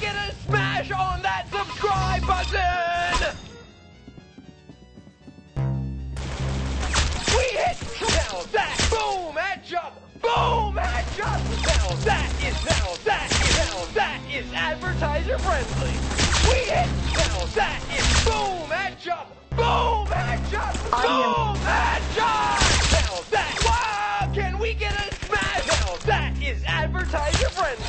smash on that subscribe button! We hit now that boom headshot, boom headshot. Now that is now that is now that is advertiser friendly. We hit now that is boom headshot, boom headshot, boom headshot. Now that wow, can we get a smash? Now that is advertiser friendly.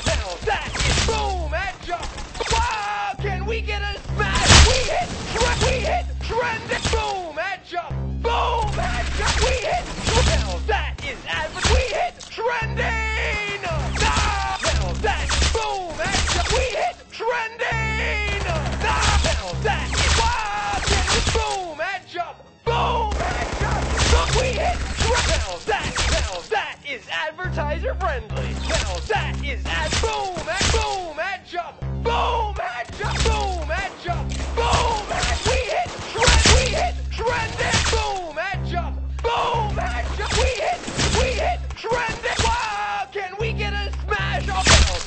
Advertiser friendly. Now that is ad boom head boom headshot, boom headshot, boom headshot, boom head. We hit trend, we hit trending, boom headshot, boom headshot. We hit, we hit trending. Wow, can we get a smash?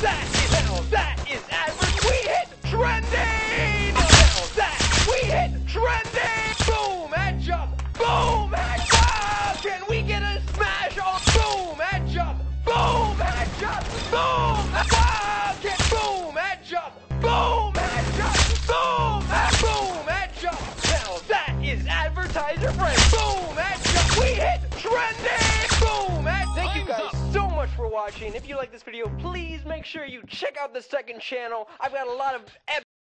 That is now We hit trending. Now that we hit trending, boom headshot, boom headshot. Wow, can we get a smash? Oh, Boom headshot. We hit trending. Boom. Thank you guys so much for watching. If you like this video, please make sure you check out the second channel. I've got a lot of epic